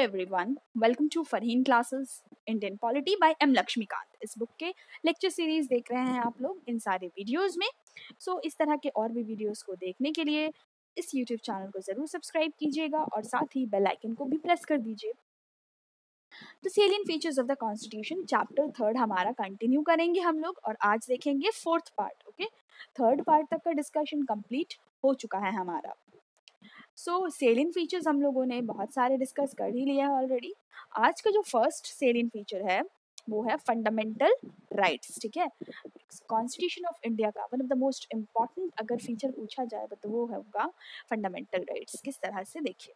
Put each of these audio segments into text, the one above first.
everyone. Welcome to Farheen classes Indian polity by M Laxmikanth इस book के lecture series देख रहे हैं आप लोग इन सारे वीडियोस में। सो so, इस तरह के और भी वीडियोस को देखने के लिए इस यूट्यूब चैनल को ज़रूर सब्सक्राइब कीजिएगा और साथ ही बेल आइकन को भी प्रेस कर दीजिए। तो salient features of the constitution chapter third हमारा कंटिन्यू करेंगे हम लोग और आज देखेंगे fourth part okay third part तक का डिस्कशन कंप्लीट हो चुका है हमारा। सो सेलिन फीचर्स हम लोगों ने बहुत सारे डिस्कस कर ही लिया है ऑलरेडी आज का जो फ़र्स्ट सेलिन फीचर है, वो है फंडामेंटल राइट्स ठीक है? कॉन्स्टिट्यूशन ऑफ़ इंडिया का one of the most important अगर फीचर पूछा जाए तो वो है होगा फंडामेंटल राइट्स किस तरह से देखिए?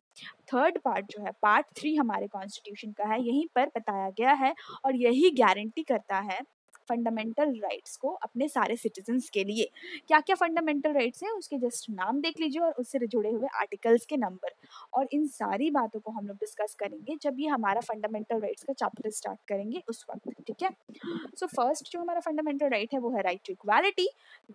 थर्ड पार्ट जो है पार्ट थ्री हमारे कॉन्स्टिट्यूशन का है, यहीं पर बताया गया है और यही गारंटी करता है फंडामेंटल राइट्स को अपने सारे सिटीजन्स के लिए। क्या क्या फंडामेंटल राइट्स हैं, उसके जस्ट नाम देख लीजिए और उससे जुड़े हुए आर्टिकल्स के नंबर और इन सारी बातों को हम लोग डिस्कस करेंगे जब ये हमारा फंडामेंटल राइट्स का चैप्टर स्टार्ट करेंगे उस वक्त, ठीक है? सो फ़र्स्ट जो हमारा फंडामेंटल राइट है वो है right to equality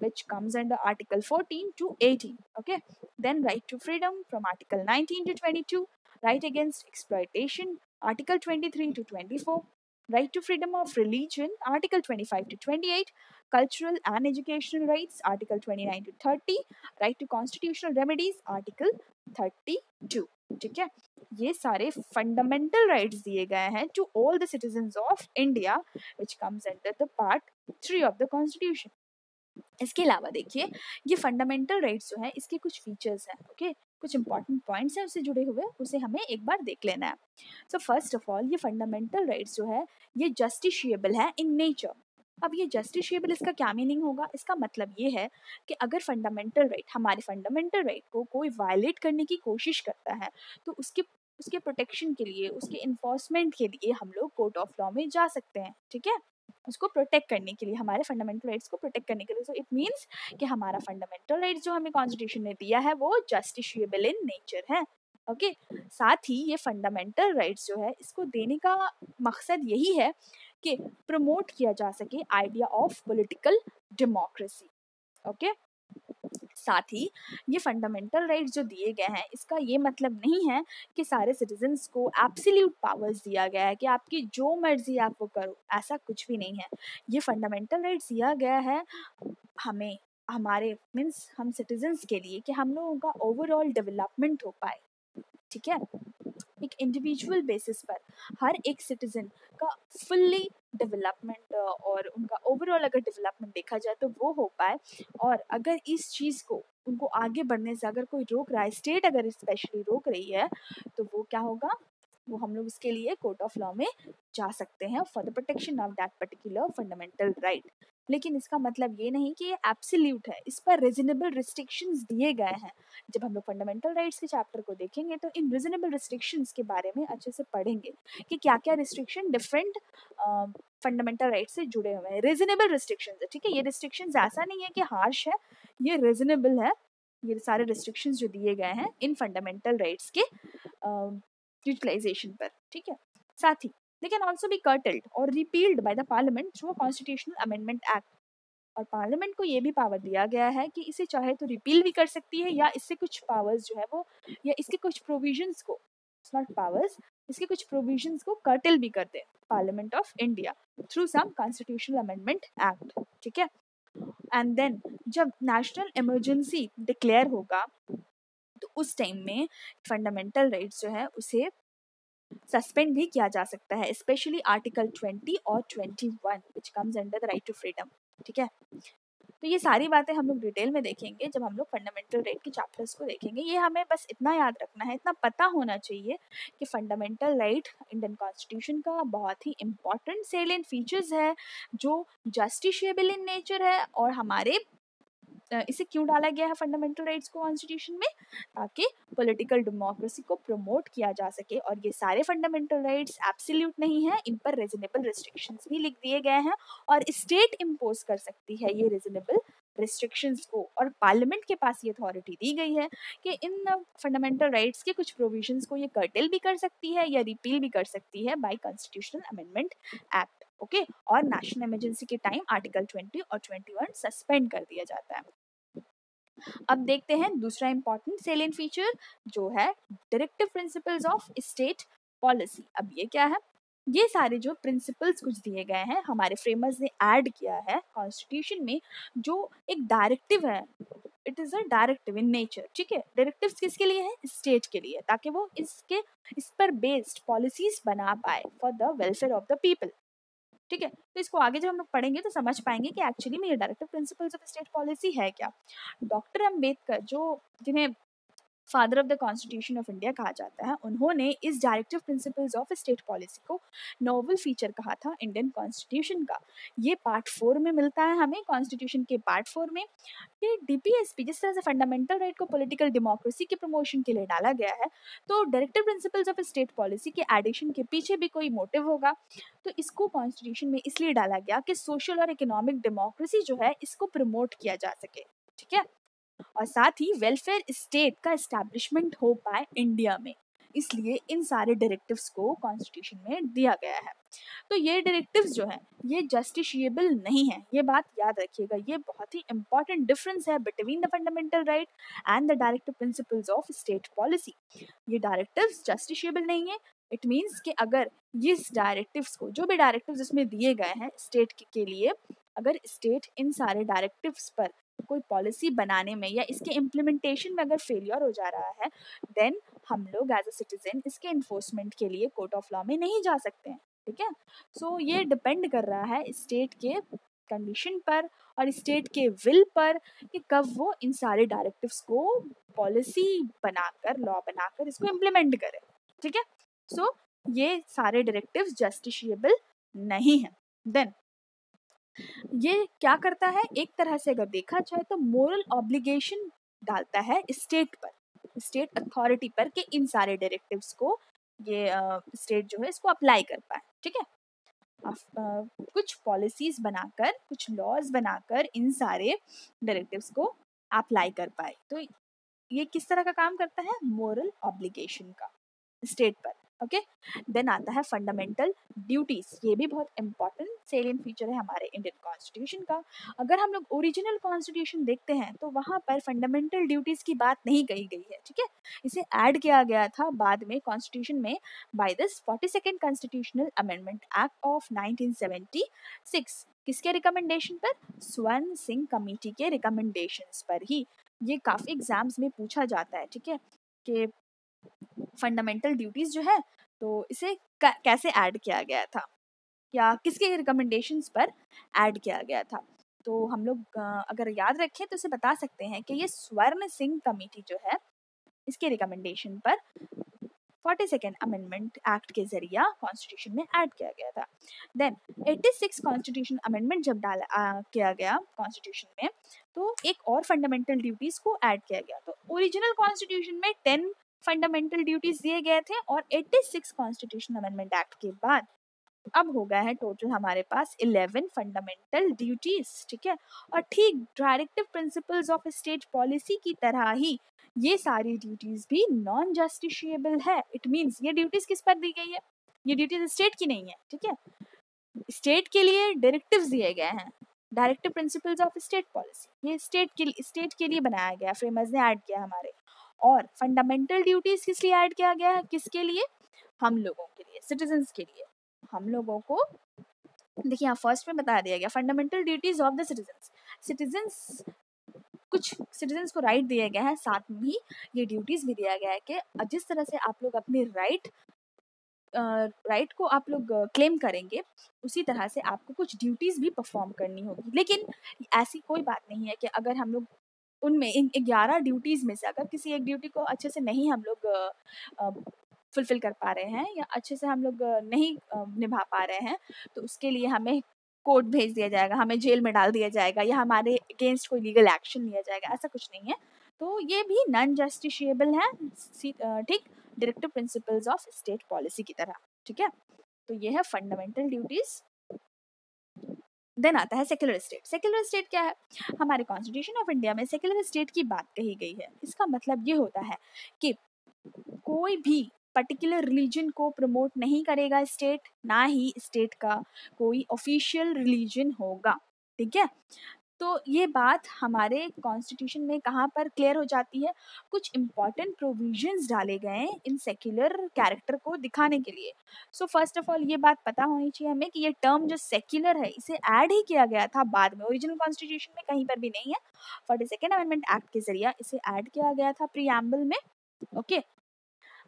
which comes under article fourteen to eighteen okay then right to freedom from article nineteen to twenty two right against right against exploitation, article 23 to 24 right to freedom of religion, Article 25 to 28, cultural and educational rights, Article 29 to 30, right to constitutional remedies, Article 32. ठीक है ये सारे fundamental rights दिए गए हैं to all the citizen of India which comes under the part three of the constitution इसके अलावा देखिए ये फंडामेंटल राइट्स जो है इसके कुछ फीचर्स हैं ओके कुछ इंपॉर्टेंट पॉइंट्स हैं उससे जुड़े हुए, उसे हमें एक बार देख लेना है। सो फ़र्स्ट ऑफ़ ऑल ये फंडामेंटल राइट्स जो है, ये जस्टिशिएबल है इन नेचर अब ये जस्टिशिएबल इसका क्या मीनिंग होगा? इसका मतलब ये है कि अगर फंडामेंटल राइट हमारे फंडामेंटल राइट को कोई वायलेट करने की कोशिश करता है तो उसके उसके प्रोटेक्शन के लिए, उसके इन्फोर्समेंट के लिए हम लोग कोर्ट ऑफ़ लॉ में जा सकते हैं, ठीक है? उसको प्रोटेक्ट करने के लिए, हमारे फंडामेंटल राइट्स को प्रोटेक्ट करने के लिए। सो इट मीन्स कि हमारा फंडामेंटल राइट्स जो हमें कॉन्स्टिट्यूशन ने दिया है, वो जस्टिशियबल इन नेचर है। Okay okay? साथ ही ये फंडामेंटल राइट्स जो है, इसको देने का मकसद यही है कि प्रमोट किया जा सके idea of political democracy okay साथ ही ये फंडामेंटल राइट्स जो दिए गए हैं, इसका ये मतलब नहीं है कि सारे सिटीजन्स को एब्सोल्यूट पावर्स दिया गया है कि आपकी जो मर्ज़ी आप वो करो, ऐसा कुछ भी नहीं है। ये फंडामेंटल राइट्स दिया गया है हमें, हमारे मीन्स हम सिटीजन्स के लिए कि हम लोगों का ओवरऑल डेवलपमेंट हो पाए, ठीक है? एक इंडिविजुअल बेसिस पर हर एक सिटीजन का फुल्ली डेवलपमेंट और उनका ओवरऑल अगर डेवलपमेंट देखा जाए तो वो हो पाए। और अगर इस चीज़ को, उनको आगे बढ़ने से अगर कोई रोक रहा है स्टेट अगर स्पेशली रोक रही है तो वो क्या होगा? वो हम लोग इसके लिए कोर्ट ऑफ़ लॉ में जा सकते हैं for the protection of that particular fundamental right लेकिन इसका मतलब ये नहीं कि ये एब्सोल्यूट है। इस पर रिजनेबल रिस्ट्रिक्शंस दिए गए हैं। जब हम लोग फंडामेंटल राइट्स के चैप्टर को देखेंगे तो इन रिजनेबल रिस्ट्रिक्शंस के बारे में अच्छे से पढ़ेंगे कि क्या क्या रिस्ट्रिक्शन डिफरेंट फंडामेंटल राइट से जुड़े हुए हैं। रिजनेबल रिस्ट्रिक्शन है ठीक है? ये रिस्ट्रिक्शन ऐसा नहीं है कि हार्श है, ये रिजनेबल है। ये सारे रिस्ट्रिक्शंस जो दिए गए हैं इन फंडामेंटल राइट्स के यूटिलाइजेशन पर, ठीक है? साथ ही can also be curtailed or repealed by the parliament through a constitutional amendment act. और पार्लियामेंट को ये भी पावर दिया गया है कि इसे चाहे तो रिपील भी कर सकती है या इससे कुछ पावर्स जो है वो, या इसके कुछ प्रोविजंस को नॉट पावर्स इसके कुछ प्रोविजंस को कर्टेल भी कर दे parliament of India through some constitutional amendment act ठीक है? एंड देन जब नेशनल इमरजेंसी डिक्लेयर होगा तो उस टाइम में फंडामेंटल राइट्स जो है उसे सस्पेंड भी किया जा सकता है स्पेशली आर्टिकल ट्वेंटी और twenty one which comes under the right to freedom ठीक है? तो ये सारी बातें हम लोग डिटेल में देखेंगे, जब हम लोग फंडामेंटल राइट के चैप्टर्स को देखेंगे। ये हमें बस इतना याद रखना है, इतना पता होना चाहिए कि फंडामेंटल राइट इंडियन कॉन्स्टिट्यूशन का बहुत ही इंपॉर्टेंट सेलियन फीचर्स है, जो जस्टिशियबल इन नेचर है और हमारे इसे क्यों डाला गया है फंडामेंटल राइट्स को कॉन्स्टिट्यूशन में? ताकि पॉलिटिकल डेमोक्रेसी को प्रमोट किया जा सके और ये सारे फंडामेंटल राइट्स एब्सोल्यूट नहीं है, इन पर रिजनेबल रिस्ट्रिक्शंस भी लिख दिए गए हैं और स्टेट इम्पोज कर सकती है ये रिजनेबल रिस्ट्रिक्शंस को और पार्लियामेंट के पास ये अथॉरिटी दी गई है कि इन फंडामेंटल राइट्स के कुछ प्रोविजंस को ये कर्टेल भी कर सकती है या रिपील भी कर सकती है by constitutional amendment act okay और नेशनल इमरजेंसी के टाइम आर्टिकल 20 और 21 सस्पेंड कर दिया जाता है। अब देखते हैं दूसरा इंपॉर्टेंट सेलियन फीचर जो है directive principles of state policy अब ये क्या है? ये सारे जो प्रिंसिपल्स कुछ दिए गए हैं, हमारे फ्रेमर्स ने ऐड किया है कॉन्स्टिट्यूशन में, जो एक डायरेक्टिव है। It is a directive in nature ठीक है? डायरेक्टिव किसके लिए है? स्टेट के लिए, ताकि वो इसके, इस पर बेस्ड पॉलिसीज़ बना पाए for the welfare of the people ठीक है? तो इसको आगे जब हम लोग पढ़ेंगे तो समझ पाएँगे कि एक्चुअली में ये directive principles of state policy है क्या? डॉक्टर अंबेडकर जो जिन्हें father of the constitution of India कहा जाता है। उन्होंने इस directive principles of state policy को नोवल फीचर कहा था इंडियन कॉन्स्टिट्यूशन का। ये पार्ट फोर में मिलता है हमें कॉन्स्टिट्यूशन के पार्ट फोर में। ये डीपीएसपी जिस तरह से फंडामेंटल राइट को पॉलिटिकल डेमोक्रेसी के प्रमोशन के लिए डाला गया है तो directive principles of state policy के एडिशन के पीछे भी कोई मोटिव होगा। तो इसको कॉन्स्टिट्यूशन में इसलिए डाला गया कि सोशल और इकोनॉमिक डेमोक्रेसी जो है, इसको प्रमोट किया जा सके। ठीक है? और साथ ही वेलफेयर स्टेट का इस्टेब्लिशमेंट हो पाए इंडिया में। इसलिए इन सारे डायरेक्टिव्स को कॉन्स्टिट्यूशन में दिया गया है। तो ये डायरेक्टिव्स जो हैं, ये जस्टिशिएबल नहीं है। ये बात याद रखिएगा, ये बहुत ही इंपॉर्टेंट डिफरेंस है between the fundamental right and the directive principles of state policy ये डायरेक्टिव्स जस्टिशिएबल नहीं है। इट मीन्स कि अगर इस डायरेक्टिव्स को, जो भी डायरेक्टिव्स इसमें दिए गए हैं स्टेट के लिए, अगर स्टेट इन सारे डायरेक्टिव्स पर कोई पॉलिसी बनाने में या इसके इम्प्लीमेंटेशन में अगर फेलियर हो जा रहा है देन हम लोग एज अ सिटीजन इसके इन्फोर्समेंट के लिए कोर्ट ऑफ़ लॉ में नहीं जा सकते हैं ठीक है? सो so, ये डिपेंड कर रहा है स्टेट के कंडीशन पर और स्टेट के विल पर कि कब वो इन सारे डायरेक्टिव्स को पॉलिसी बनाकर लॉ बनाकर इसको इम्प्लीमेंट करे ठीक है? सो so, ये सारे डायरेक्टिव्स जस्टिशिएबल नहीं है। देन ये क्या करता है? एक तरह से अगर देखा जाए तो मोरल ऑब्लिगेशन डालता है स्टेट पर स्टेट अथॉरिटी पर कि इन सारे डायरेक्टिव्स को ये स्टेट uh, जो है इसको अप्लाई कर पाए ठीक है? uh, कुछ पॉलिसीज़ बनाकर कुछ लॉज बनाकर इन सारे डायरेक्टिव्स को अप्लाई कर पाए। तो ये किस तरह का काम करता है? मोरल ऑब्लिगेशन का स्टेट पर। ओके? देन आता है फंडामेंटल ड्यूटीज़। ये भी बहुत इंपॉर्टेंट सेलियन फीचर है हमारे इंडियन कॉन्स्टिट्यूशन का। अगर हम लोग ओरिजिनल कॉन्स्टिट्यूशन देखते हैं तो वहाँ पर फंडामेंटल ड्यूटीज़ की बात नहीं कही गई है, ठीक है? इसे ऐड किया गया था बाद में कॉन्स्टिट्यूशन में by this forty second constitutional amendment act of nineteen किसके रिकमेंडेशन पर? स्वर्ण सिंह कमेटी के रिकमेंडेशंस पर ही। ये काफ़ी एग्ज़ाम्स में पूछा जाता है, ठीक है? कि फंडामेंटल ड्यूटीज़ जो है तो इसे कैसे ऐड किया गया था? या किसके रिकमेंडेशंस पर ऐड किया गया था? तो हम लोग अगर याद रखें तो इसे बता सकते हैं कि ये स्वर्ण सिंह कमेटी जो है, इसके रिकमेंडेशन पर फोर्टी सेकेंड अमेंडमेंट एक्ट के ज़रिए कॉन्स्टिट्यूशन में ऐड किया गया था। Then eighty six constitution amendment जब डाला किया गया कॉन्स्टिट्यूशन में तो एक और फंडामेंटल ड्यूटीज़ को ऐड किया गया। तो ओरिजिनल कॉन्स्टिट्यूशन में टेन फंडामेंटल ड्यूटीज़ दिए गए थे और 86 कॉन्स्टिट्यूशन अमेंडमेंट एक्ट के बाद अब हो गया है टोटल हमारे पास 11 फंडामेंटल ड्यूटीज़, ठीक है? और ठीक directive principles of state policy की तरह ही ये सारी ड्यूटीज़ भी नॉन जस्टिशिएबल है। इट मींस ये ड्यूटीज़ किस पर दी गई है? ये ड्यूटीज़ स्टेट की नहीं है, ठीक है? स्टेट के लिए डायरेक्टिव दिए गए हैं। Directive principles of state policy ये स्टेट के स्टेट के लिए बनाया गया फ्रेमर्स ने ऐड किया हमारे। और फंडामेंटल ड्यूटीज़ किस लिए ऐड किया गया है? किसके लिए? हम लोगों के लिए सिटीजन के लिए। हम लोगों को, देखिए यहाँ फ़र्स्ट में बता दिया गया, fundamental duties of the citizen citizens, कुछ सिटीजन्स को राइट दिया गया है, साथ में ही ये ड्यूटीज़ भी दिया गया है कि जिस तरह से आप लोग अपने राइट राइट को आप लोग क्लेम करेंगे, उसी तरह से आपको कुछ ड्यूटीज़ भी परफॉर्म करनी होगी। लेकिन ऐसी कोई बात नहीं है कि अगर हम लोग उनमें, इन ग्यारह ड्यूटीज़ में से अगर किसी एक ड्यूटी को अच्छे से नहीं हम लोग फुलफिल कर पा रहे हैं या अच्छे से हम लोग नहीं निभा पा रहे हैं तो उसके लिए हमें कोर्ट भेज दिया जाएगा, हमें जेल में डाल दिया जाएगा या हमारे अगेंस्ट कोई लीगल एक्शन लिया जाएगा, ऐसा कुछ नहीं है। तो ये भी नॉन जस्टिशिएबल है ठीक directive principles of state policy की तरह, ठीक है? तो ये है फंडामेंटल ड्यूटीज़ देन आता है सेक्युलर स्टेट सेक्युलर स्टेट क्या है? हमारे कॉन्स्टिट्यूशन ऑफ़ इंडिया में सेक्युलर स्टेट की बात कही गई है। इसका मतलब ये होता है कि कोई भी पर्टिकुलर रिलीजन को प्रमोट नहीं करेगा स्टेट ना ही स्टेट का कोई ऑफिशियल रिलीजन होगा। ठीक है? तो ये बात हमारे कॉन्स्टिट्यूशन में कहाँ पर क्लियर हो जाती है? कुछ इंपॉर्टेंट प्रोविजंस डाले गए हैं इन सेक्युलर कैरेक्टर को दिखाने के लिए। सो फ़र्स्ट ऑफ़ ऑल ये बात पता होनी चाहिए हमें कि ये टर्म जो सेक्युलर है, इसे ऐड ही किया गया था बाद में। ओरिजिनल कॉन्स्टिट्यूशन में कहीं पर भी नहीं है। फोर्टी सेकेंड अमेंडमेंट एक्ट के ज़रिए इसे ऐड किया गया था प्रियम्बल में ओके okay?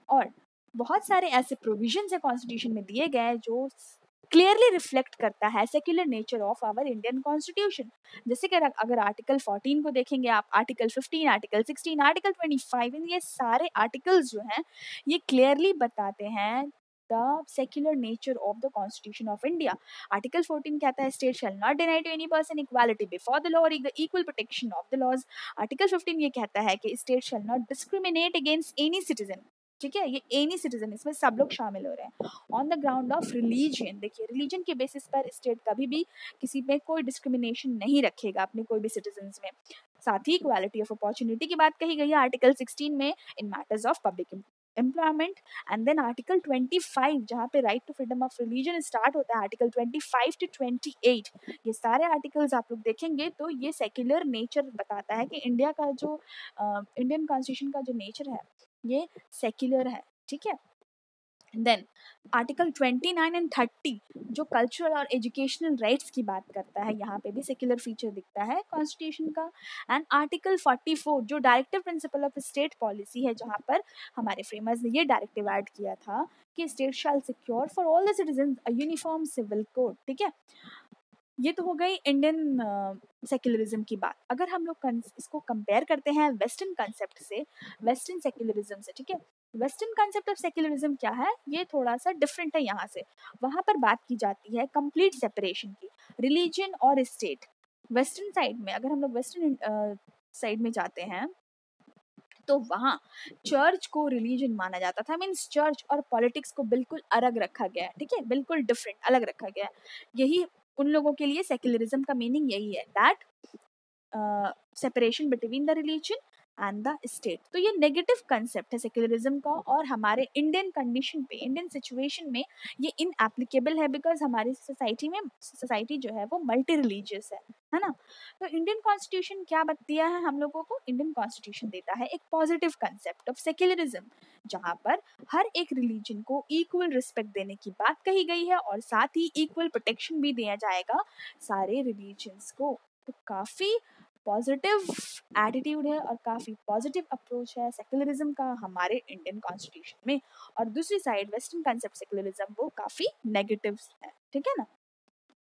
और बहुत सारे ऐसे प्रोविज़न है कॉन्स्टिट्यूशन में दिए गए जो क्लियरली रिफ्लेक्ट करता है secular nature of our Indian constitution जैसे कि अगर आर्टिकल 14 को देखेंगे आप आर्टिकल 15 आर्टिकल 16 आर्टिकल 25 इन ये सारे आर्टिकल्स जो हैं, ये क्लियरली बताते हैं the secular nature of the constitution of India article 14 कहता है state shall not deny to any person equality before the law और equal protection of the laws article 15 ये कहता है कि state shall not discriminate against any citizen ठीक है? ये एनी सिटीजन इसमें सब लोग शामिल हो रहे हैं। On the ground of religion देखिए रिलीजन के बेसिस पर स्टेट कभी भी किसी में कोई डिस्क्रिमिनेशन नहीं रखेगा अपने कोई भी सिटीजन में। साथ ही इक्वालिटी ऑफ़ अपॉर्चुनिटी की बात कही गई है आर्टिकल 16 में in matters of public employment and then article 25 जहाँ पे right to freedom of religion start होता है आर्टिकल 25 टू 28 ये सारे आर्टिकल्स आप लोग देखेंगे तो ये सेक्युलर नेचर बताता है कि इंडिया का जो इंडियन uh, कॉन्स्टिट्यूशन का जो नेचर है ये सेक्युलर है ठीक है? देन आर्टिकल 29 एंड 30 जो कल्चरल और एजुकेशनल राइट्स की बात करता है, यहाँ पे भी सेक्युलर फीचर दिखता है कॉन्स्टिट्यूशन का। एंड आर्टिकल 44 जो directive principle of state policy है, जहाँ पर हमारे फ्रेमर्स ने ये डायरेक्टिव ऐड किया था कि state shall secure for all the citizen uniform civil code ठीक है? ये तो हो गई इंडियन सेक्युलरिज्म की बात। अगर हम लोग इसको कंपेयर करते हैं वेस्टर्न कंसेप्ट से वेस्टर्न सेक्युलरिज्म से, ठीक है? वेस्टर्न कंसेप्ट ऑफ़ सेक्युलरिज्म क्या है? ये थोड़ा सा डिफरेंट है यहाँ से। वहाँ पर बात की जाती है कंप्लीट सेपरेशन की रिलीजन और स्टेट वेस्टर्न साइड में अगर हम लोग वेस्टर्न साइड में जाते हैं तो वहाँ चर्च को रिलीजन माना जाता था। मीन्स चर्च और पॉलिटिक्स को बिल्कुल अलग रखा गया है, ठीक है? बिल्कुल डिफरेंट अलग रखा गया है। यही उन लोगों के लिए सेक्युलरिज्म का मीनिंग यही है that separation between the religion and the state तो ये नेगेटिव कंसेप्ट है सेक्युलरिज्म का और हमारे इंडियन कंडीशन पे इंडियन सिचुएशन में ये इन एप्लीकेबल है बिकॉज़ हमारी सोसाइटी में सोसाइटी जो है वो मल्टी रिलीजियस है है ना? तो इंडियन कॉन्स्टिट्यूशन क्या दिया है हम लोगों को? इंडियन कॉन्स्टिट्यूशन देता है एक पॉजिटिव कंसेप्ट ऑफ़ सेक्युलरिज्म जहाँ पर हर एक रिलीजन को इक्वल रिस्पेक्ट देने की बात कही गई है और साथ ही इक्वल प्रोटेक्शन भी दिया जाएगा सारे रिलीजन्स को। तो काफ़ी पॉजिटिव एटीट्यूड है और काफ़ी पॉजिटिव अप्रोच है सेकुलरिज्म का हमारे इंडियन कॉन्स्टिट्यूशन में और दूसरी साइड वेस्टर्न कंसेप्ट सेकुलरिज्म वो काफ़ी नेगेटिव है, ठीक है ना?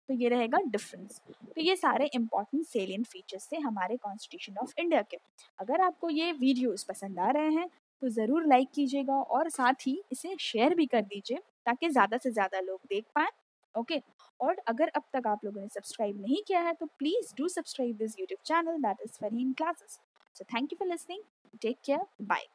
तो ये रहेगा डिफरेंस तो ये सारे इंपॉर्टेंट सेलियन फीचर्स थे हमारे कॉन्स्टिट्यूशन ऑफ़ इंडिया के। अगर आपको ये वीडियोस पसंद आ रहे हैं तो ज़रूर लाइक कीजिएगा और साथ ही इसे शेयर भी कर दीजिए ताकि ज़्यादा से ज़्यादा लोग देख पाएँ। ओके? और अगर अब तक आप लोगों ने सब्सक्राइब नहीं किया है तो please do subscribe this YouTube channel, that is Farheen classes. So thank you for listening. Take care. Bye.